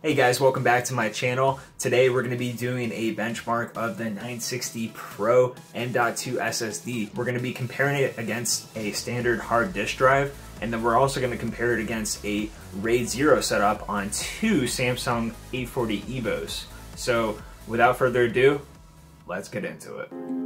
Hey guys, welcome back to my channel. Today we're going to be doing a benchmark of the 960 Pro M.2 SSD. We're going to be comparing it against a standard hard disk drive, and then we're also going to compare it against a RAID 0 setup on two Samsung 840 EVOs. So without further ado, let's get into it.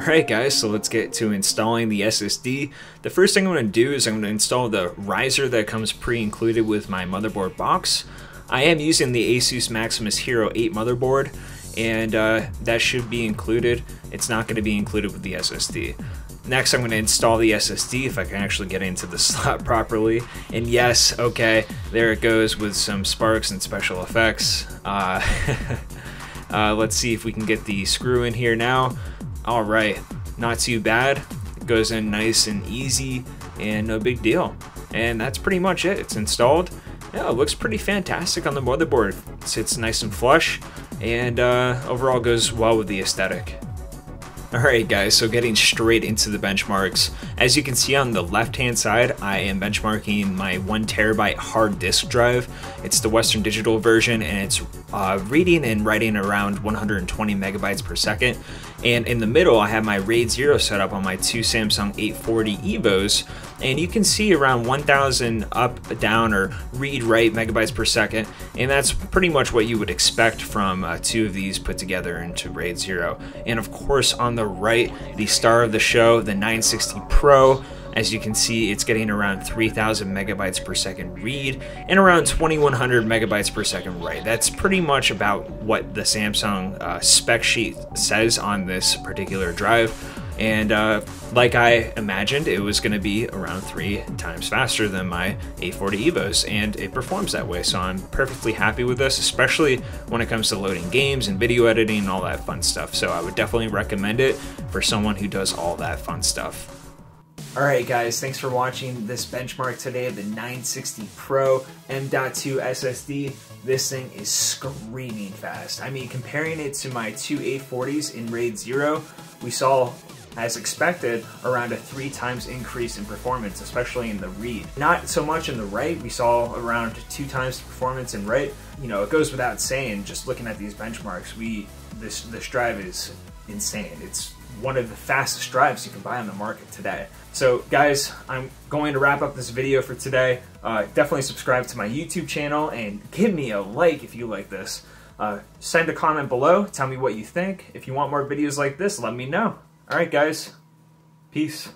Alright guys, so let's get to installing the SSD. The first thing I'm going to do is I'm going to install the riser that comes pre-included with my motherboard box. I am using the Asus Maximus Hero 8 motherboard, and uh, that should be included. It's not going to be included with the SSD. Next, I'm going to install the SSD if I can actually get into the slot properly. And yes, okay, there it goes with some sparks and special effects. Uh, uh, let's see if we can get the screw in here now. All right, not too bad. It goes in nice and easy and no big deal. And that's pretty much it. It's installed. Yeah, it looks pretty fantastic on the motherboard. It sits nice and flush and uh, overall goes well with the aesthetic. Alright guys, so getting straight into the benchmarks. As you can see on the left hand side, I am benchmarking my 1TB hard disk drive. It's the Western Digital version and it's uh, reading and writing around 120 megabytes per second. And in the middle, I have my RAID 0 set up on my two Samsung 840 EVOs. And you can see around 1000 up, down, or read, write megabytes per second. And that's pretty much what you would expect from uh, two of these put together into RAID 0. And of course, on the right, the star of the show, the 960 Pro. As you can see, it's getting around 3000 megabytes per second read and around 2100 megabytes per second write. That's pretty much about what the Samsung uh, spec sheet says on this particular drive. And uh, like I imagined, it was going to be around three times faster than my 840 EVOs, and it performs that way. So I'm perfectly happy with this, especially when it comes to loading games and video editing and all that fun stuff. So I would definitely recommend it for someone who does all that fun stuff. Alright guys, thanks for watching this benchmark today of the 960 Pro M.2 SSD. This thing is screaming fast. I mean, comparing it to my two 840s in RAID 0, we saw as expected, around a three times increase in performance, especially in the read. Not so much in the write, we saw around two times performance in write. You know, it goes without saying, just looking at these benchmarks, we this this drive is insane. It's one of the fastest drives you can buy on the market today. So guys, I'm going to wrap up this video for today. Uh, definitely subscribe to my YouTube channel and give me a like if you like this. Uh, send a comment below, tell me what you think. If you want more videos like this, let me know. Alright guys, peace.